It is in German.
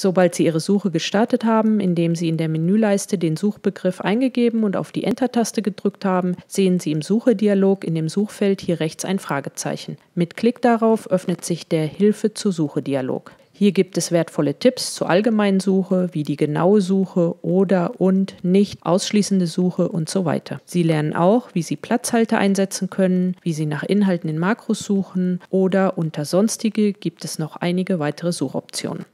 Sobald Sie Ihre Suche gestartet haben, indem Sie in der Menüleiste den Suchbegriff eingegeben und auf die Enter-Taste gedrückt haben, sehen Sie im Suchedialog in dem Suchfeld hier rechts ein Fragezeichen. Mit Klick darauf öffnet sich der Hilfe zur Suche-Dialog. Hier gibt es wertvolle Tipps zur allgemeinen Suche, wie die genaue Suche oder und nicht ausschließende Suche und so weiter. Sie lernen auch, wie Sie Platzhalter einsetzen können, wie Sie nach Inhalten in Makros suchen oder unter Sonstige gibt es noch einige weitere Suchoptionen.